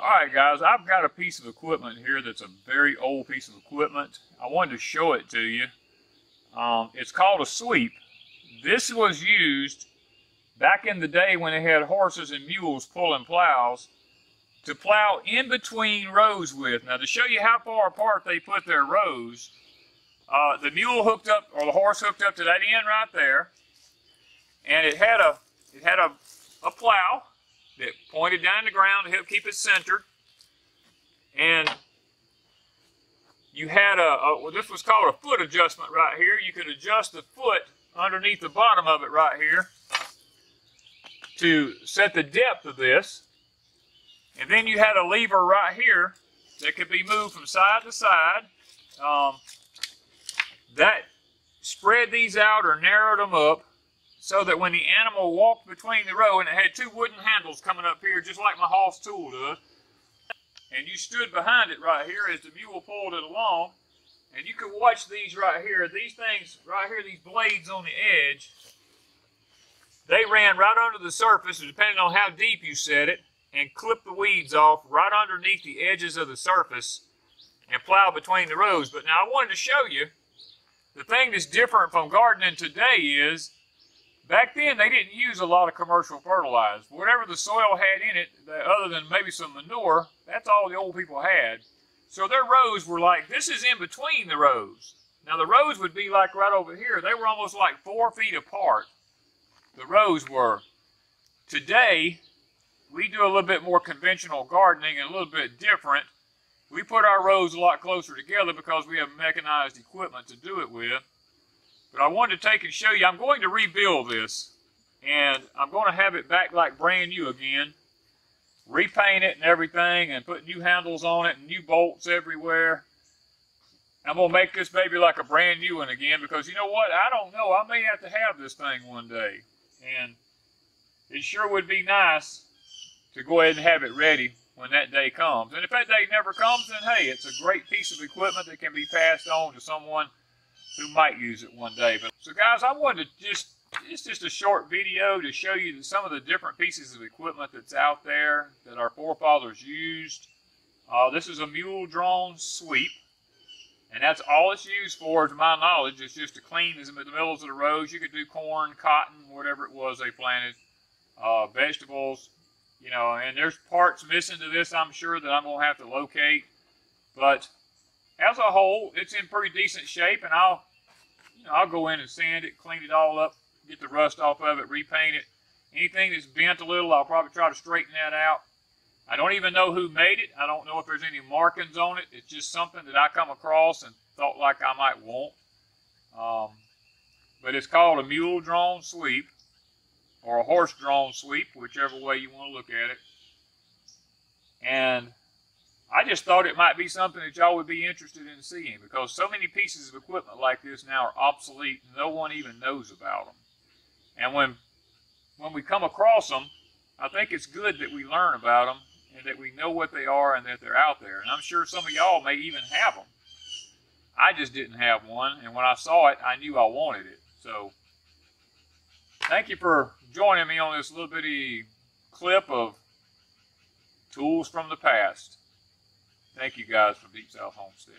All right, guys, I've got a piece of equipment here that's a very old piece of equipment. I wanted to show it to you. Um, it's called a sweep. This was used back in the day when they had horses and mules pulling plows to plow in between rows with. Now, to show you how far apart they put their rows, uh, the mule hooked up, or the horse hooked up to that end right there, and it had a it had a, a plow that pointed down the ground to help keep it centered. And you had a, a well, this was called a foot adjustment right here. You could adjust the foot underneath the bottom of it right here to set the depth of this. And then you had a lever right here that could be moved from side to side. Um, that spread these out or narrowed them up so that when the animal walked between the row, and it had two wooden handles coming up here, just like my Hoss tool does, and you stood behind it right here as the mule pulled it along, and you could watch these right here. These things right here, these blades on the edge, they ran right under the surface, depending on how deep you set it, and clipped the weeds off right underneath the edges of the surface and plow between the rows. But now I wanted to show you the thing that's different from gardening today is Back then, they didn't use a lot of commercial fertilizer. Whatever the soil had in it, other than maybe some manure, that's all the old people had. So their rows were like, this is in between the rows. Now the rows would be like right over here. They were almost like four feet apart. The rows were. Today, we do a little bit more conventional gardening and a little bit different. We put our rows a lot closer together because we have mechanized equipment to do it with. But I wanted to take and show you, I'm going to rebuild this. And I'm going to have it back like brand new again. Repaint it and everything and put new handles on it and new bolts everywhere. I'm going to make this baby like a brand new one again because you know what? I don't know. I may have to have this thing one day. And it sure would be nice to go ahead and have it ready when that day comes. And if that day never comes, then hey, it's a great piece of equipment that can be passed on to someone who might use it one day. But so guys, I wanted to just it's just a short video to show you some of the different pieces of equipment that's out there that our forefathers used. Uh, this is a mule drawn sweep, and that's all it's used for, to my knowledge. It's just to clean the middles of the rows. You could do corn, cotton, whatever it was they planted, uh, vegetables, you know. And there's parts missing to this, I'm sure, that I'm gonna have to locate, but as a whole, it's in pretty decent shape, and I'll, you know, I'll go in and sand it, clean it all up, get the rust off of it, repaint it. Anything that's bent a little, I'll probably try to straighten that out. I don't even know who made it. I don't know if there's any markings on it. It's just something that I come across and thought like I might want. Um, but it's called a mule drawn sweep or a horse drawn sweep, whichever way you want to look at it. And I just thought it might be something that y'all would be interested in seeing because so many pieces of equipment like this now are obsolete. No one even knows about them. And when when we come across them, I think it's good that we learn about them and that we know what they are and that they're out there. And I'm sure some of y'all may even have them. I just didn't have one, and when I saw it, I knew I wanted it. So, thank you for joining me on this little bitty clip of tools from the past. Thank you guys from Deep South Homestead.